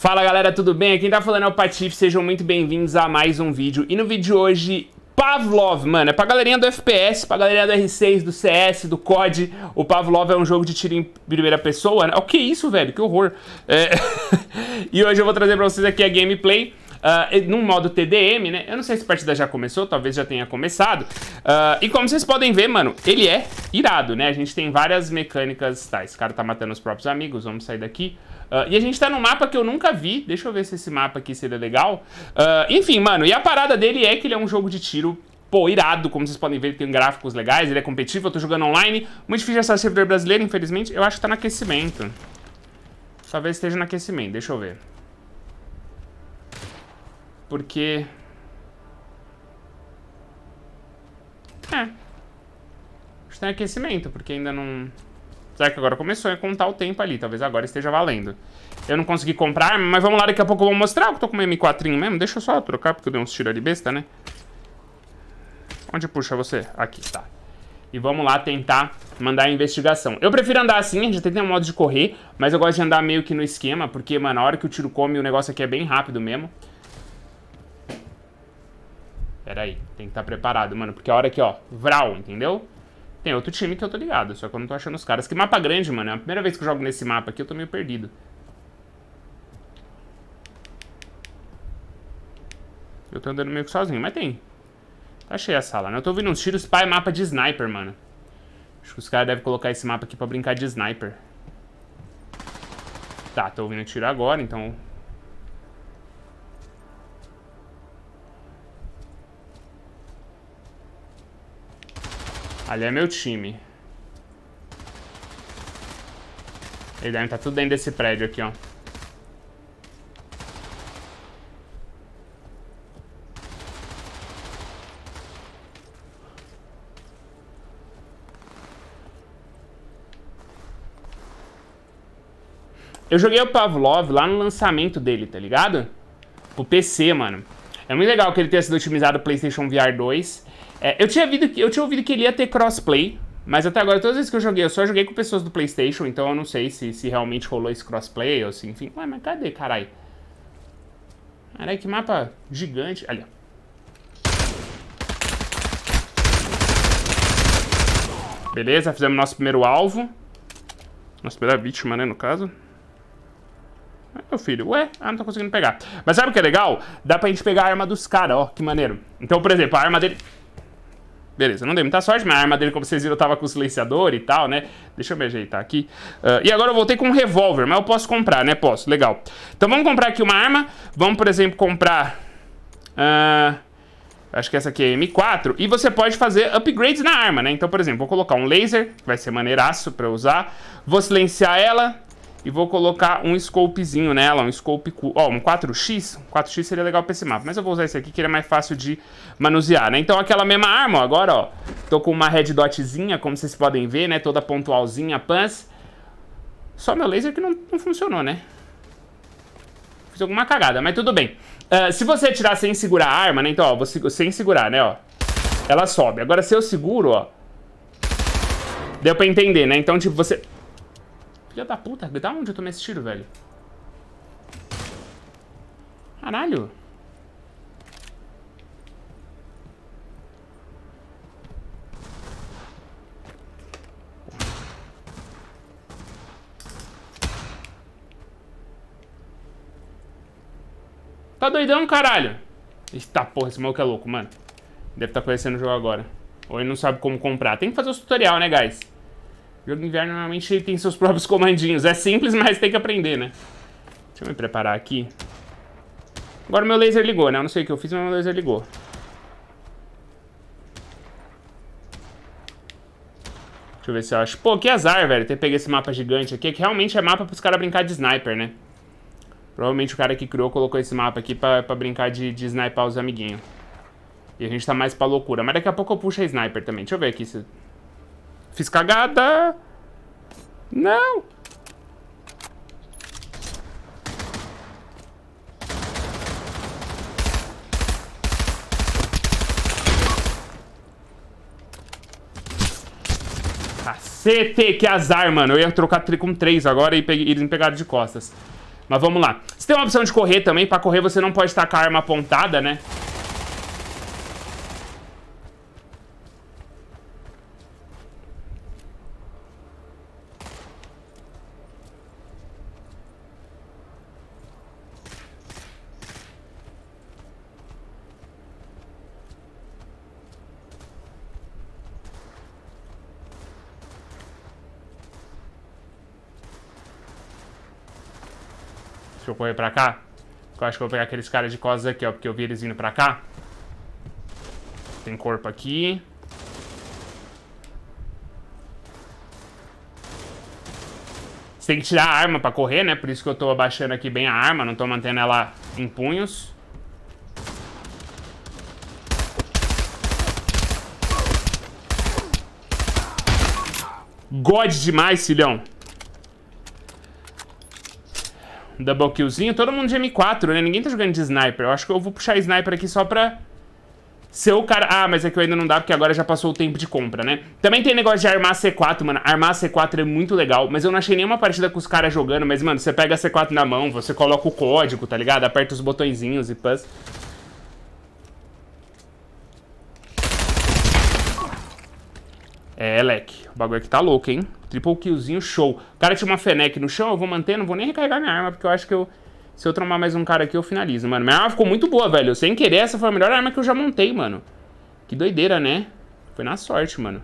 Fala galera, tudo bem? Quem tá falando é o Patife, sejam muito bem-vindos a mais um vídeo. E no vídeo de hoje, Pavlov, mano, é pra galerinha do FPS, pra galerinha do R6, do CS, do COD. O Pavlov é um jogo de tiro em primeira pessoa, né? O que é isso, velho? Que horror. É... e hoje eu vou trazer pra vocês aqui a gameplay. Uh, num modo TDM, né? Eu não sei se a partida já começou, talvez já tenha começado. Uh, e como vocês podem ver, mano, ele é irado, né? A gente tem várias mecânicas... Tá, esse cara tá matando os próprios amigos, vamos sair daqui. Uh, e a gente tá num mapa que eu nunca vi. Deixa eu ver se esse mapa aqui seria legal. Uh, enfim, mano, e a parada dele é que ele é um jogo de tiro pô, irado, como vocês podem ver, ele tem gráficos legais, ele é competitivo, eu tô jogando online. Muito difícil achar servidor brasileiro, infelizmente. Eu acho que tá no aquecimento. Talvez esteja no aquecimento, deixa eu ver. Porque... É. Que tem aquecimento, porque ainda não... Será que agora começou a contar o tempo ali? Talvez agora esteja valendo. Eu não consegui comprar, mas vamos lá, daqui a pouco eu vou mostrar. Eu tô com uma M4 mesmo. Deixa eu só trocar, porque eu dei uns tiros ali besta, né? Onde puxa você? Aqui, tá. E vamos lá tentar mandar a investigação. Eu prefiro andar assim, a gente tem um modo de correr, mas eu gosto de andar meio que no esquema, porque, mano, na hora que o tiro come, o negócio aqui é bem rápido mesmo. Pera aí, tem que estar tá preparado, mano, porque a hora que, ó, vral, entendeu? Tem outro time que eu tô ligado, só que eu não tô achando os caras. Que mapa grande, mano. É a primeira vez que eu jogo nesse mapa aqui, eu tô meio perdido. Eu tô andando meio que sozinho, mas tem. Tá cheia a sala, né? Eu tô ouvindo uns tiros, pá, é mapa de sniper, mano. Acho que os caras devem colocar esse mapa aqui pra brincar de sniper. Tá, tô ouvindo tiro agora, então Ali é meu time. Ele deve estar tá tudo dentro desse prédio aqui, ó. Eu joguei o Pavlov lá no lançamento dele, tá ligado? O PC, mano. É muito legal que ele tenha sido otimizado no PlayStation VR 2. É, eu, tinha ouvido, eu tinha ouvido que ele ia ter crossplay, mas até agora, todas as vezes que eu joguei, eu só joguei com pessoas do PlayStation, então eu não sei se, se realmente rolou esse crossplay ou se, enfim. Ué, mas cadê, carai? Carai, que mapa gigante. Ali, ó. Beleza, fizemos nosso primeiro alvo. Nossa primeira vítima, né, no caso. Meu filho, ué, ah, não tô conseguindo pegar. Mas sabe o que é legal? Dá pra gente pegar a arma dos caras, ó, que maneiro. Então, por exemplo, a arma dele... Beleza, não dei muita sorte, mas a arma dele, como vocês viram, tava com silenciador e tal, né? Deixa eu me ajeitar aqui. Uh, e agora eu voltei com um revólver, mas eu posso comprar, né? Posso, legal. Então vamos comprar aqui uma arma. Vamos, por exemplo, comprar... Uh, acho que essa aqui é M4. E você pode fazer upgrades na arma, né? Então, por exemplo, vou colocar um laser, que vai ser maneiraço pra usar. Vou silenciar ela e vou colocar um scopezinho nela, um scope, ó, um 4x, 4x seria legal pra esse mapa, mas eu vou usar esse aqui que ele é mais fácil de manusear, né? Então aquela mesma arma, ó, agora, ó, tô com uma red dotzinha, como vocês podem ver, né, toda pontualzinha, pans, só meu laser que não, não funcionou, né? Fiz alguma cagada, mas tudo bem. Uh, se você tirar sem segurar a arma, né, então, ó, vou, sem segurar, né, ó, ela sobe. Agora se eu seguro, ó, deu pra entender, né? Então, tipo, você Filha da puta, da onde eu tomei esse tiro, velho? Caralho. Tá doidão, caralho? Eita porra, esse maluco é louco, mano. Deve estar tá conhecendo o jogo agora. Ou ele não sabe como comprar. Tem que fazer os tutorial, né, guys? Jogo de inverno normalmente tem seus próprios comandinhos. É simples, mas tem que aprender, né? Deixa eu me preparar aqui. Agora meu laser ligou, né? Eu não sei o que eu fiz, mas meu laser ligou. Deixa eu ver se eu acho. Pô, que azar, velho, ter pego esse mapa gigante aqui. Que realmente é mapa pros caras brincar de sniper, né? Provavelmente o cara que criou colocou esse mapa aqui pra, pra brincar de, de sniper os amiguinhos. E a gente tá mais pra loucura. Mas daqui a pouco eu puxo a sniper também. Deixa eu ver aqui se... Fiz cagada. Não. Cacete, que azar, mano. Eu ia trocar com três agora e eles me pegaram de costas. Mas vamos lá. Você tem uma opção de correr também. Pra correr você não pode estar com a arma apontada, né? Deixa eu correr pra cá. Eu acho que eu vou pegar aqueles caras de costas aqui, ó. Porque eu vi eles vindo pra cá. Tem corpo aqui. Você tem que tirar a arma pra correr, né? Por isso que eu tô abaixando aqui bem a arma. Não tô mantendo ela em punhos. God demais, filhão. Double killzinho. Todo mundo de M4, né? Ninguém tá jogando de sniper. Eu acho que eu vou puxar sniper aqui só pra ser o cara... Ah, mas é que eu ainda não dá, porque agora já passou o tempo de compra, né? Também tem negócio de armar C4, mano. Armar C4 é muito legal, mas eu não achei nenhuma partida com os caras jogando. Mas, mano, você pega a C4 na mão, você coloca o código, tá ligado? Aperta os botõezinhos e pus. É, leque. O bagulho aqui tá louco, hein? Triple killzinho, show. O cara tinha uma Fennec no chão, eu vou manter, não vou nem recarregar minha arma, porque eu acho que eu... Se eu trombar mais um cara aqui, eu finalizo, mano. Minha arma ficou muito boa, velho. Sem querer, essa foi a melhor arma que eu já montei, mano. Que doideira, né? Foi na sorte, mano.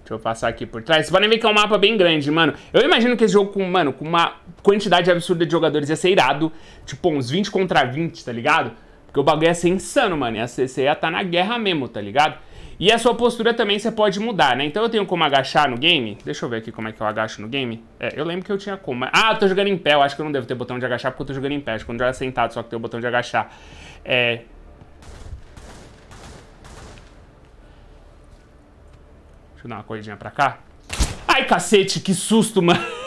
Deixa eu passar aqui por trás. Vocês podem ver que é um mapa bem grande, mano. Eu imagino que esse jogo, com, mano, com uma quantidade absurda de jogadores ia ser irado. Tipo, uns 20 contra 20, tá ligado? Porque o bagulho ia ser insano, mano. Ia ser, você ia estar tá na guerra mesmo, tá ligado? E a sua postura também você pode mudar, né? Então eu tenho como agachar no game. Deixa eu ver aqui como é que eu agacho no game. É, eu lembro que eu tinha como. Ah, eu tô jogando em pé. Eu acho que eu não devo ter botão de agachar porque eu tô jogando em pé. Acho que quando eu era sentado só que tem o botão de agachar. É... Deixa eu dar uma corridinha pra cá. Ai, cacete, que susto, mano.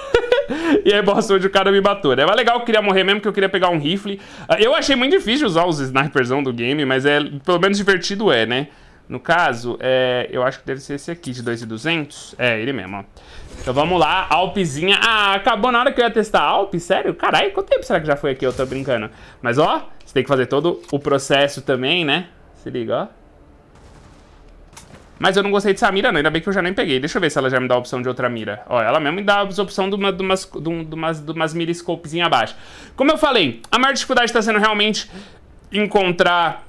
e aí, bosta, onde o cara me matou, né? Mas legal, eu queria morrer mesmo, que eu queria pegar um rifle. Ah, eu achei muito difícil usar os sniperzão do game, mas é, pelo menos divertido é, né? No caso, é, eu acho que deve ser esse aqui, de 2,200. É, ele mesmo, ó. Então vamos lá, Alpzinha. Ah, acabou na hora que eu ia testar a Alp? Sério? Caralho, quanto tempo será que já foi aqui? Eu tô brincando. Mas, ó, você tem que fazer todo o processo também, né? Se liga, ó. Mas eu não gostei dessa mira, não. Ainda bem que eu já nem peguei. Deixa eu ver se ela já me dá a opção de outra mira. Ó, ela mesmo me dá a opção de, uma, de umas, de, umas, de umas miriscopezinhas abaixo. Como eu falei, a maior dificuldade está sendo realmente encontrar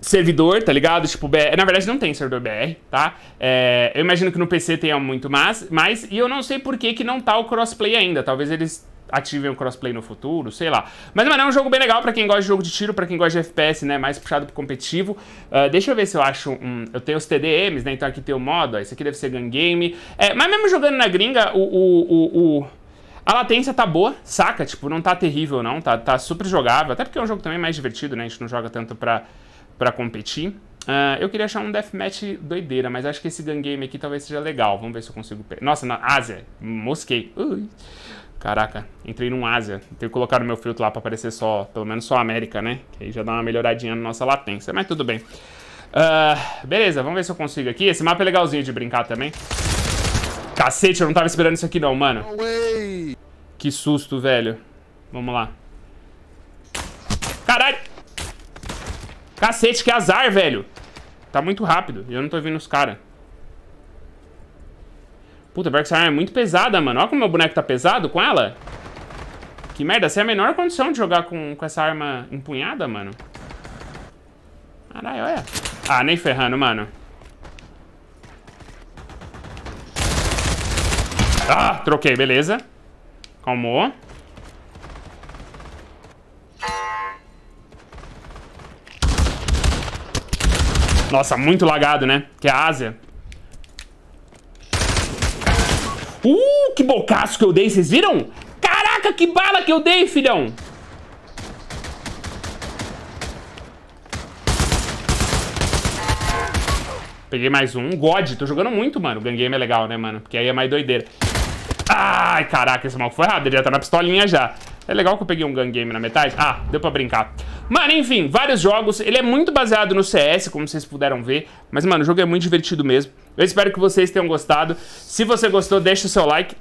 servidor, tá ligado? Tipo, BR. Na verdade, não tem servidor BR, tá? É, eu imagino que no PC tenha muito mais, mas e eu não sei por que, que não tá o crossplay ainda. Talvez eles ativem o crossplay no futuro, sei lá. Mas, mano, é um jogo bem legal pra quem gosta de jogo de tiro, pra quem gosta de FPS, né? Mais puxado pro competitivo. Uh, deixa eu ver se eu acho um... Eu tenho os TDMs, né? Então aqui tem o modo, ó, esse aqui deve ser gun game. É, mas mesmo jogando na gringa, o... o, o, o... A latência tá boa, saca? Tipo, não tá terrível, não. Tá, tá super jogável. Até porque é um jogo também mais divertido, né? A gente não joga tanto pra pra competir. Uh, eu queria achar um deathmatch doideira, mas acho que esse gun game aqui talvez seja legal. Vamos ver se eu consigo... Nossa, na Ásia. Mosquei. Ui. Caraca, entrei num Ásia. Tenho que colocar no meu filtro lá pra aparecer só, pelo menos só América, né? Que aí já dá uma melhoradinha na nossa latência, mas tudo bem. Uh, beleza, vamos ver se eu consigo aqui. Esse mapa é legalzinho de brincar também. Cacete, eu não tava esperando isso aqui não, mano. Que susto, velho. Vamos lá. Caralho! Cacete, que azar, velho. Tá muito rápido. E eu não tô vendo os caras. Puta, que essa arma é muito pesada, mano. Olha como meu boneco tá pesado com ela. Que merda, essa é a menor condição de jogar com, com essa arma empunhada, mano. Caralho, olha. Ah, nem ferrando, mano. Ah, troquei, beleza. Calmou. Nossa, muito lagado, né? Que é a Ásia. Uh, que bocaço que eu dei, vocês viram? Caraca, que bala que eu dei, filhão! Peguei mais um. God, tô jogando muito, mano. Gun game é legal, né, mano? Porque aí é mais doideira. Ai, caraca, esse mal foi errado. Ele já tá na pistolinha já. É legal que eu peguei um gun game na metade. Ah, deu pra brincar. Mano, enfim, vários jogos. Ele é muito baseado no CS, como vocês puderam ver. Mas, mano, o jogo é muito divertido mesmo. Eu espero que vocês tenham gostado. Se você gostou, deixa o seu like.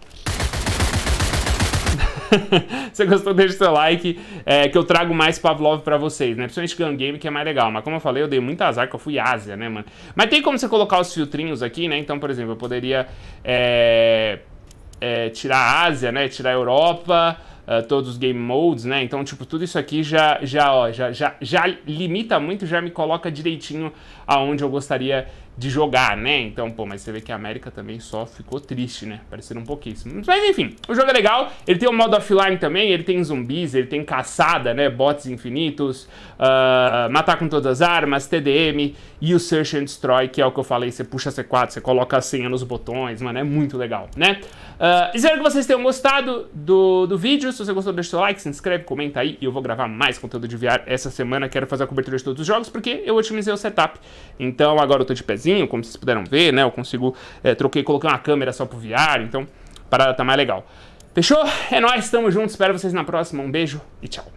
Se gostou, deixa o seu like, é, que eu trago mais Pavlov pra vocês, né? Principalmente Gun Game, que é mais legal. Mas como eu falei, eu dei muito azar que eu fui Ásia, né, mano? Mas tem como você colocar os filtrinhos aqui, né? Então, por exemplo, eu poderia é, é, tirar a Ásia, né? Tirar a Europa... Uh, todos os game modes, né? Então, tipo, tudo isso aqui já, já, ó, já, já, já limita muito, já me coloca direitinho aonde eu gostaria de jogar, né? Então, pô, mas você vê que a América também só ficou triste, né? Pareceram um pouquíssimo. Mas enfim, o jogo é legal. Ele tem o modo offline também, ele tem zumbis, ele tem caçada, né? Bots infinitos, uh, matar com todas as armas, TDM e o Search and Destroy, que é o que eu falei. Você puxa C4, você coloca a senha nos botões, mano, é muito legal, né? Uh, espero que vocês tenham gostado do, do vídeo. Se você gostou, deixa seu like, se inscreve, comenta aí. E eu vou gravar mais conteúdo de VR essa semana. Quero fazer a cobertura de todos os jogos, porque eu otimizei o setup. Então agora eu tô de pezinho como vocês puderam ver, né? Eu consigo, é, troquei, coloquei uma câmera só pro VR, então a parada tá mais legal. Fechou? É nóis, tamo junto, espero vocês na próxima. Um beijo e tchau.